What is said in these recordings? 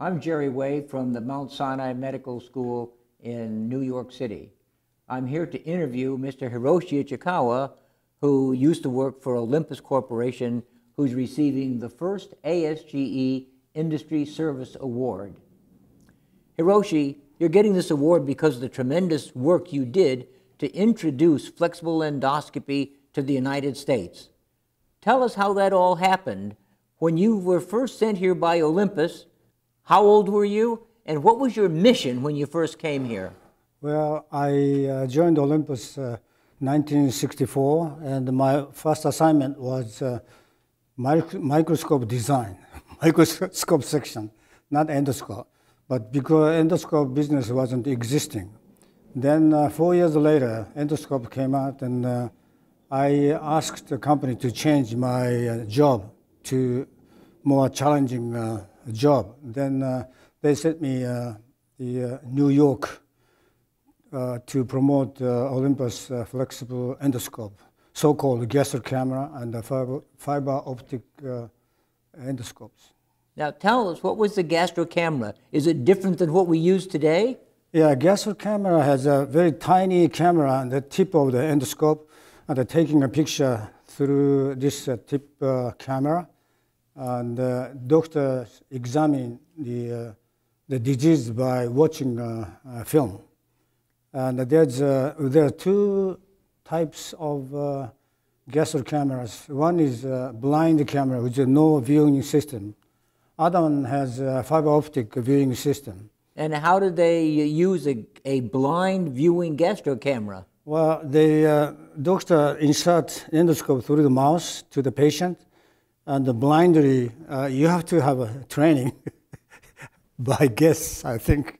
I'm Jerry Waye from the Mount Sinai Medical School in New York City. I'm here to interview Mr. Hiroshi Ichikawa, who used to work for Olympus Corporation, who's receiving the first ASGE Industry Service Award. Hiroshi, you're getting this award because of the tremendous work you did to introduce flexible endoscopy to the United States. Tell us how that all happened. When you were first sent here by Olympus, how old were you? And what was your mission when you first came here? Well, I uh, joined Olympus uh, 1964, and my first assignment was uh, mic- microscope design, microscope section, not endoscope. But because endoscope business wasn't existing, then uh, four years later, endoscope came out, and uh, I asked the company to change my uh, job to more challenging job. Then uh, they sent me uh, the uh, New York to promote Olympus flexible endoscope, so-called gastro camera and the fiber, fiber optic endoscopes. Now tell us, what was the gastro camera? Is it different than what we use today? Yeah, gastro camera has a very tiny camera on the tip of the endoscope, and taking a picture through this uh, tip uh, camera and uh, doctors examine the, uh, the disease by watching a film. And there's, uh, there are two types of uh, gastro cameras. One is a blind camera, which is no viewing system. Other one has a fiber optic viewing system. And how do they use a, a blind viewing gastro camera? Well, the uh, doctor insert endoscope through the mouth to the patient, and blindly, uh, you have to have a training by guess, I think.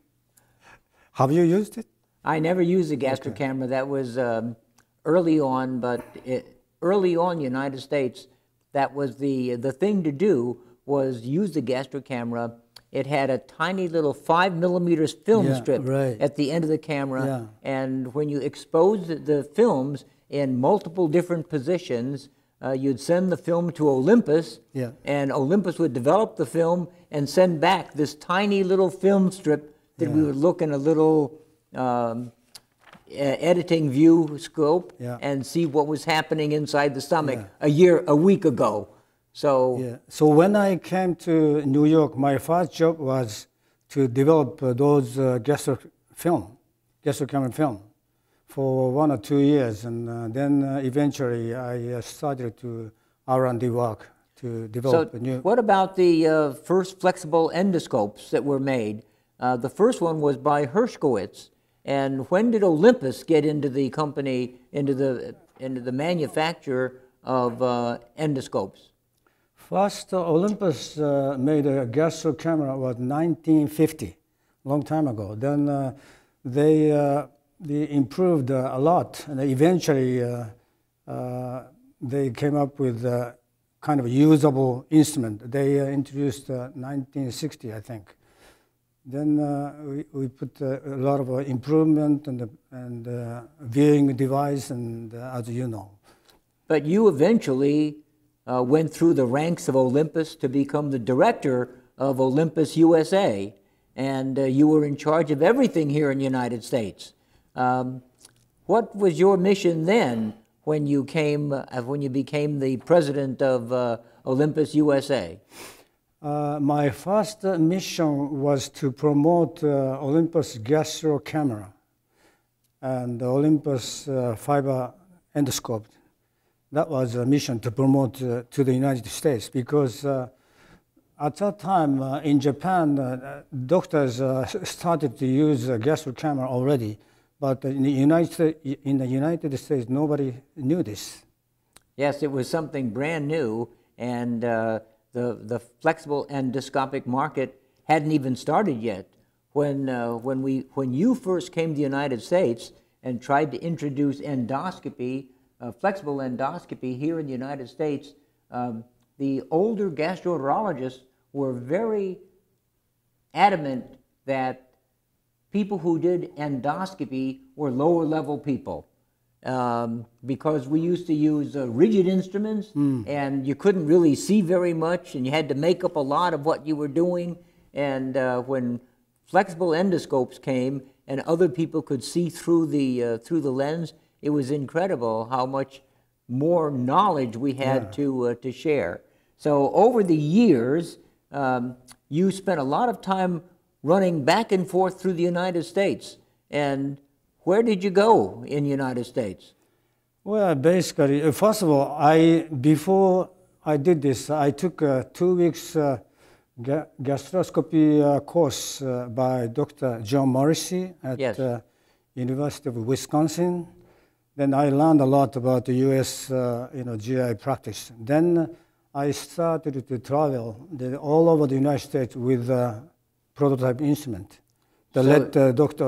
Have you used it? I never used a gastro okay. camera. That was um, early on, but it, early on, United States, that was the the thing to do was use the gastro camera. It had a tiny little five millimeters film yeah, strip right. at the end of the camera, yeah. and when you exposed the films in multiple different positions, uh, you'd send the film to Olympus, yeah. and Olympus would develop the film and send back this tiny little film strip that yeah. we would look in a little um, editing view scope yeah. and see what was happening inside the stomach a year, a week ago. So, yeah. So when I came to New York, my first job was to develop uh, those uh, gastro film, gastro camera film for one or two years, and uh, then uh, eventually I uh, started to R&D work to develop so a new. What about the uh, first flexible endoscopes that were made? Uh, the first one was by Hirschowitz, and when did Olympus get into the company, into the into the manufacture of uh, endoscopes? First, Olympus made a gastro camera was 1950, long time ago. Then they they improved uh, a lot, and eventually uh, uh, they came up with a kind of a usable instrument. They introduced 1960, I think. Then we, we put a lot of improvement and and viewing device, and as you know. But you eventually uh, went through the ranks of Olympus to become the director of Olympus USA, and uh, you were in charge of everything here in the United States. Um, what was your mission then when you came, uh, when you became the president of uh, Olympus USA? Uh, my first mission was to promote uh, Olympus gastro camera and Olympus uh, fiber endoscope. That was a mission to promote uh, to the United States because at that time in Japan, doctors started to use gastro camera already but in the United, in the United States, nobody knew this. Yes, it was something brand new, and uh, the, the flexible endoscopic market hadn't even started yet. When, uh, when, we, when you first came to the United States and tried to introduce endoscopy, uh, flexible endoscopy here in the United States, um, the older gastroenterologists were very adamant that people who did endoscopy were lower level people. Um, because we used to use uh, rigid instruments mm. and you couldn't really see very much and you had to make up a lot of what you were doing And uh, when flexible endoscopes came and other people could see through the, uh, through the lens, it was incredible how much more knowledge we had to, uh, to share. So over the years, um, you spent a lot of time running back and forth through the United States. And where did you go in the United States? Well, basically, uh, first of all, I before I did this, I took a two weeks uh, ga- gastroscopy uh, course uh, by Dr. John Morrissey at Yes. uh, University of Wisconsin. Then I learned a lot about the U.S. Uh, you know GI practice. Then I started to travel the, all over the United States with prototype instrument. To So- let uh, doctor,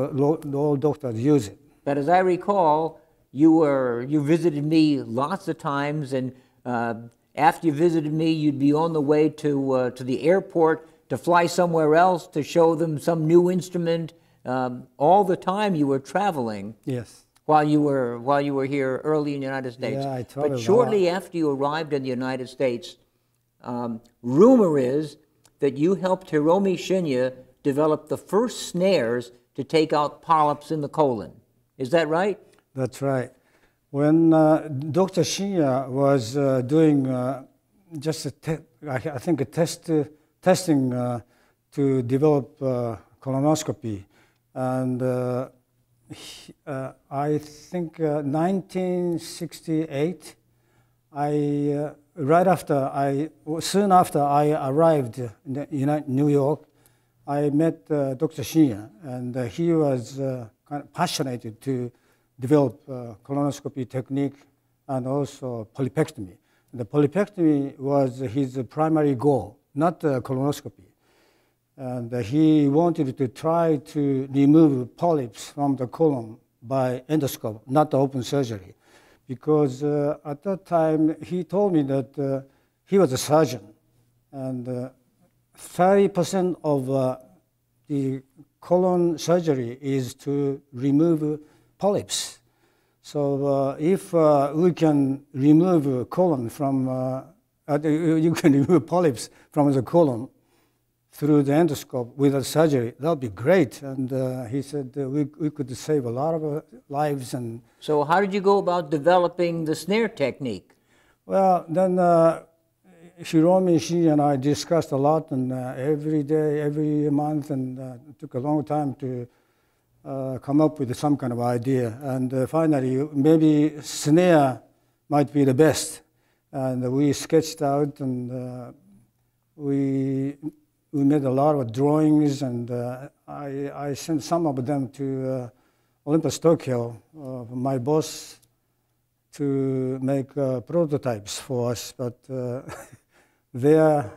all doctors use it. But as I recall, you were you visited me lots of times, and uh, after you visited me, you'd be on the way to uh, to the airport to fly somewhere else to show them some new instrument. Um, all the time you were traveling Yes. while you were while you were here early in the United States. Yeah, I traveled but shortly after you arrived in the United States, um, rumor is that you helped Hiromi Shinya develop the first snares to take out polyps in the colon. Is that right? That's right. When uh, Dr. Shinya was uh, doing uh, just a te- I, I think a test uh, testing uh, to develop uh, colonoscopy, and he- I think uh, 1968, I right after I soon after I arrived in New York, I met uh, Dr. Shinya, and uh, he was uh, kind of passionate to develop uh, colonoscopy technique and also polypectomy. The polypectomy was his primary goal, not uh, colonoscopy. And he wanted to try to remove polyps from the colon by endoscope, not open surgery. Because uh, at that time, he told me that uh, he was a surgeon. And uh, 30% of uh, the colon surgery is to remove polyps. So uh, if uh, we can remove uh, colon from, uh, uh, you can remove polyps from the colon through the endoscope without surgery, that would be great. And uh, he said uh, we, we could save a lot of uh, lives. And So, how did you go about developing the snare technique? well, then uh, Hiromi, she and I discussed a lot, and uh, every day, every month, and uh, it took a long time to uh, come up with some kind of idea. And uh, finally, maybe snare might be the best. And we sketched out, and uh, we we made a lot of drawings, and uh, I I sent some of them to uh, Olympus Tokyo, uh, my boss, to make uh, prototypes for us, but uh, their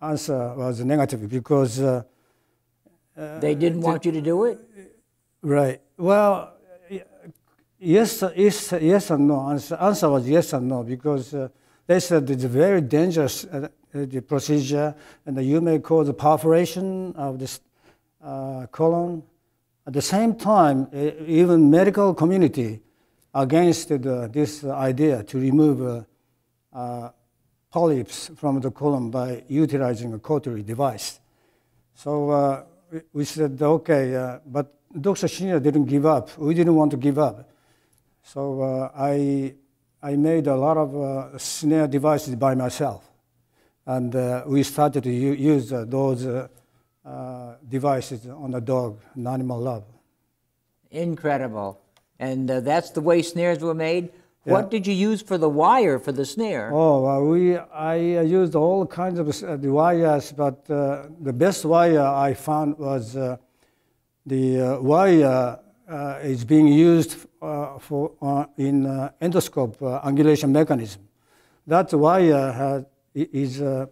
answer was negative because. Uh, They didn't want you to do it? Right. Well, yes, yes, yes and no. Answer, answer was yes and no because uh, they said it's very dangerous uh, the procedure, and you may cause a perforation of this uh, colon. At the same time, uh, even medical community against the, this idea to remove uh, uh, polyps from the colon by utilizing a cautery device. So uh, we- said, okay, uh, but Dr. Shinya didn't give up. We didn't want to give up. So uh, I, I made a lot of uh, snare devices by myself. And uh, we started to use uh, those uh, uh, devices on the dog, in animal lab. Incredible. And uh, that's the way snares were made? Yeah. What did you use for the wire for the snare? Oh, uh, we, I uh, used all kinds of uh, the wires, but uh, the best wire I found was uh, the uh, wire uh, is being used uh, for, uh, in uh, endoscope uh, angulation mechanism. That wire is uh,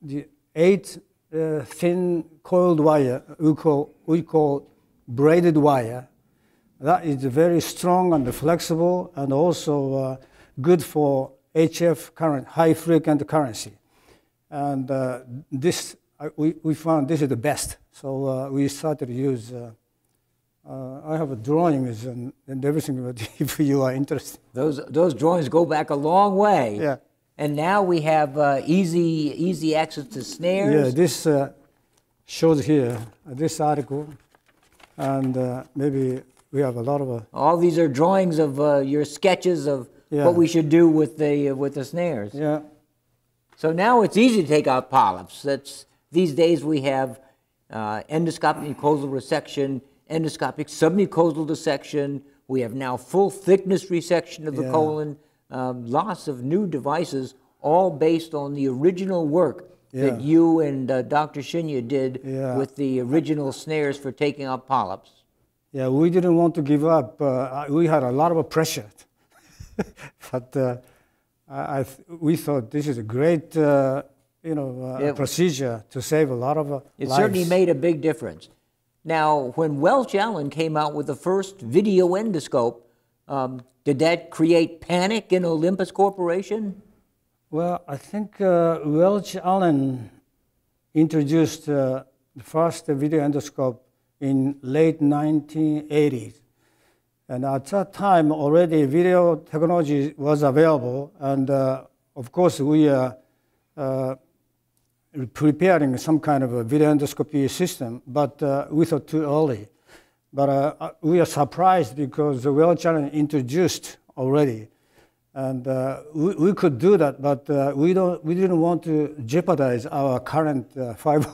the eight uh, thin coiled wire we call, we call braided wire. That is very strong and flexible and also uh, good for HF current, high frequent currency. And uh, this, I- we, we found this is the best. So uh, we started to use, uh, uh, I have a drawings and, and everything, but if you are interested. Those, those drawings go back a long way. Yeah. And now we have uh, easy, easy access to snares. Yeah, this uh, shows here uh, this article, and uh, maybe we have a lot of. Uh, All these are drawings of uh, your sketches of Yeah. what we should do with the, uh, with the snares. yeah, So now it's easy to take out polyps. That's, these days we have uh, endoscopic mucosal resection, endoscopic submucosal dissection. We have now full thickness resection of the Yeah. colon. Um, lots of new devices, all based on the original work that you and uh, Dr. Shinya did Yeah. with the original snares for taking out polyps. yeah. We didn't want to give up. Uh, we had a lot of pressure, but uh, I, I th- we thought this is a great, uh, you know, uh, It- procedure to save a lot of uh, It lives. certainly made a big difference. Now, when Welch Allyn came out with the first video endoscope, um, did that create panic in Olympus Corporation? Well, I think uh, Welch Allyn introduced uh, the first video endoscope in late 1980s. And at that time, already video technology was available. And uh, of course, we are uh, preparing some kind of a video endoscopy system, but uh, we thought too early. But uh, uh, we are surprised because the Welch Challenge introduced already. And uh, we, we could do that, but uh, we, don't, we didn't want to jeopardize our current uh, five,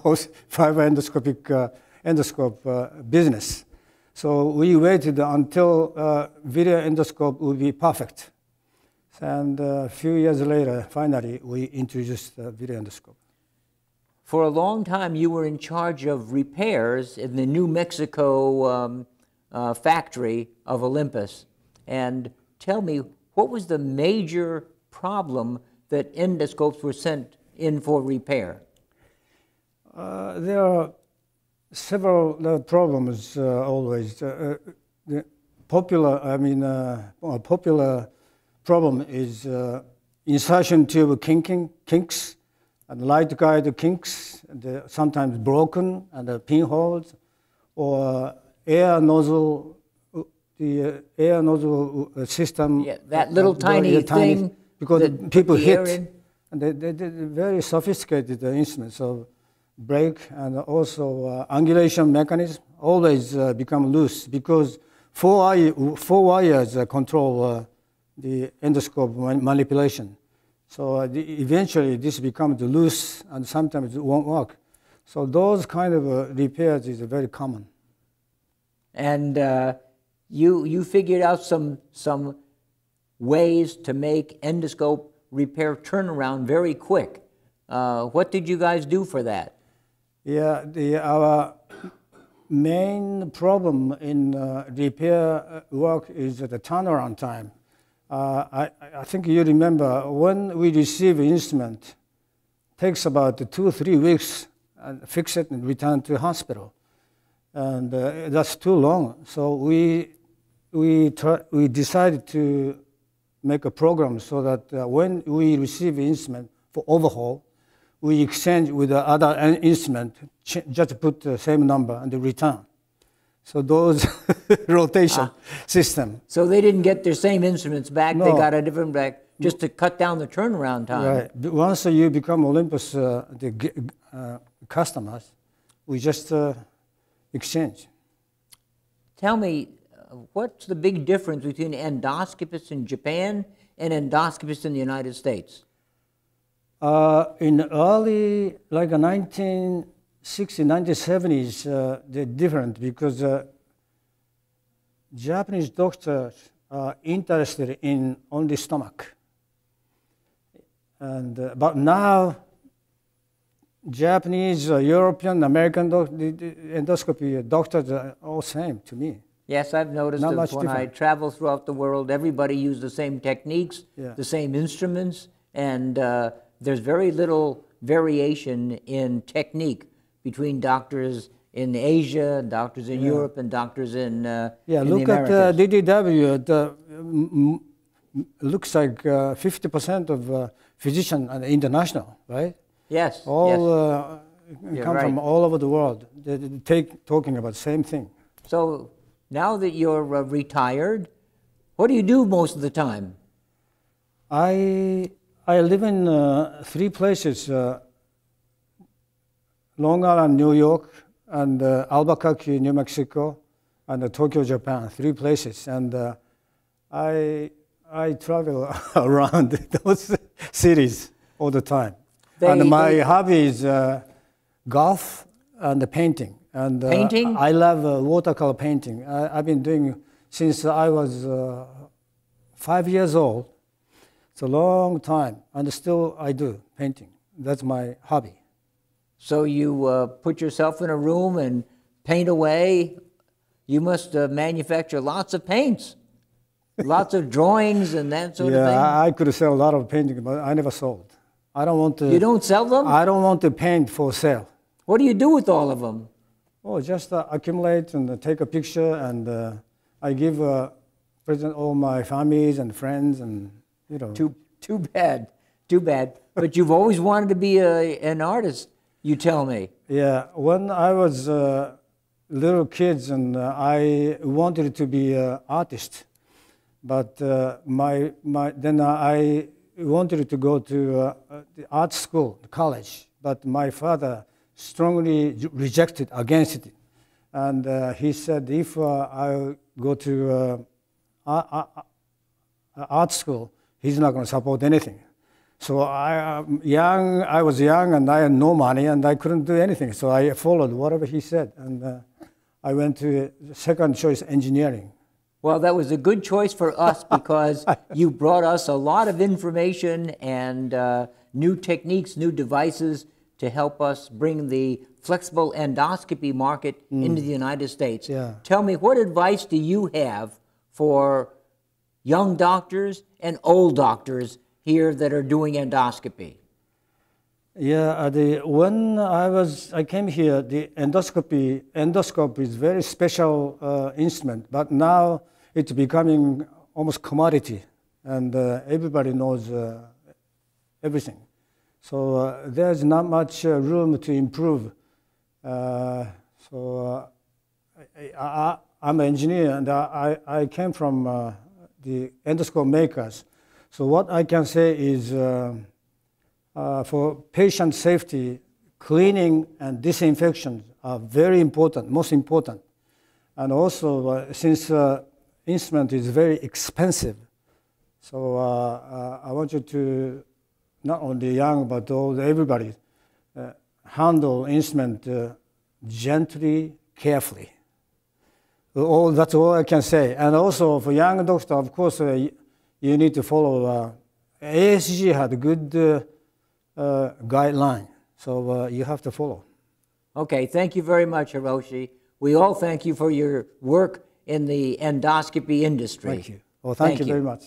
five endoscopic uh, endoscope business. So we waited until video endoscope would be perfect. And a few years later, finally, we introduced video endoscope. For a long time, you were in charge of repairs in the New Mexico um, uh, factory of Olympus. And tell me, what was the major problem that endoscopes were sent in for repair? Uh, there are several problems uh, always. Uh, uh, the popular, I mean, a popular problem is insertion tube kinking, kinks, and light guide kinks, and, sometimes broken, and uh, pinholes, or air nozzle, uh, the uh, air nozzle uh, system. Yeah, that little tiny yeah, thing because people hit. in. And they, they did very sophisticated uh, instruments, so brake and also uh, angulation mechanism always uh, become loose because four, eye, four wires uh, control uh, the endoscope manipulation. So uh, the, eventually this becomes loose and sometimes it won't work. So those kind of uh, repairs is very common. and uh, you you figured out some some ways to make endoscope repair turnaround very quick. Uh, what did you guys do for that? Yeah, the, our main problem in uh, repair uh, work is the turnaround time. Uh, I, I think you remember when we receive instrument, takes about two or three weeks and fix it and return to hospital, and uh, that's too long. So we we we decided to make a program so that uh, when we receive instrument for overhaul, we exchange with the other instrument, just put the same number and return. So those rotation system. So they didn't get their same instruments back; they got a different back just to cut down the turnaround time. Right. Once you become Olympus uh, the uh, customers, we just uh, exchange. Tell me, what's the big difference between endoscopists in Japan and endoscopists in the United States? Uh, in early, like uh, 1960s, 1970s, uh, they're different because uh, Japanese doctors are interested in only stomach. And, uh, but now, Japanese, uh, European, American doc- endoscopy doctors are all same to me. Yes, I've noticed Not that much when I travel throughout the world, everybody uses the same techniques, Yeah. the same instruments, and uh, there's very little variation in technique between doctors in Asia, doctors in Europe, and doctors in, uh, Yeah, in look at uh, DDW. The, mm, mm, looks like uh, 50% of uh, physicians are international, right? yes, All yes. uh, come from all over the world. They, they take talking about the same thing. So now that you're uh, retired, what do you do most of the time? I I live in uh, three places. Uh, Long Island, New York, and uh, Albuquerque, New Mexico, and uh, Tokyo, Japan. Three places, and uh, I I travel around those cities all the time. They- and my they- hobby is uh, golf and painting. And uh, Painting? I love uh, watercolor painting. I, I've been doing since I was uh, five years old. It's a long time, and still I do painting. That's my hobby. So you uh, put yourself in a room and paint away. You must uh, manufacture lots of paints, lots of drawings and that sort yeah, of thing. I, I could sell a lot of paintings, but I never sold. I don't want to. you don't sell them? I don't want to paint for sale. what do you do with all of them? Oh, just uh, accumulate and uh, take a picture, and uh, I give uh, present all my families and friends, and you know. Too, too bad, too bad. But you've always wanted to be a, an artist, you tell me. Yeah, when I was uh, little kids, and uh, I wanted to be an artist, but uh, my my then I wanted to go to uh, the art school, the college, but my father strongly rejected against it, and uh, he said if uh, I go to uh, art school, he's not going to support anything. So I, um, young, I was young and I had no money and I couldn't do anything. So I followed whatever he said, and uh, I went to second choice engineering. Well, that was a good choice for us because you brought us a lot of information and uh, new techniques, new devices to help us bring the flexible endoscopy market into the United States. Yeah. Tell me, what advice do you have for young doctors and old doctors here that are doing endoscopy? Yeah, uh, the, when I was, I came here, the endoscopy, endoscope is very special uh, instrument, but now it's becoming almost commodity, and uh, everybody knows uh, everything. So uh, there's not much uh, room to improve. So I, I'm an engineer, and I, I came from the endoscope makers. So what I can say is. Uh, uh, for patient safety, cleaning and disinfection are very important, most important. And also, uh, since uh, instrument is very expensive, so uh, uh, I want you to, not only young, but all, everybody, handle instrument gently, carefully. All, that's all I can say. And also for young doctor, of course, you, you need to follow. Uh, ASG had a good uh, uh, guideline, so uh, you have to follow. Okay, thank you very much, Hiroshi. We all thank you for your work in the endoscopy industry. Thank you. Well, thank, you very much.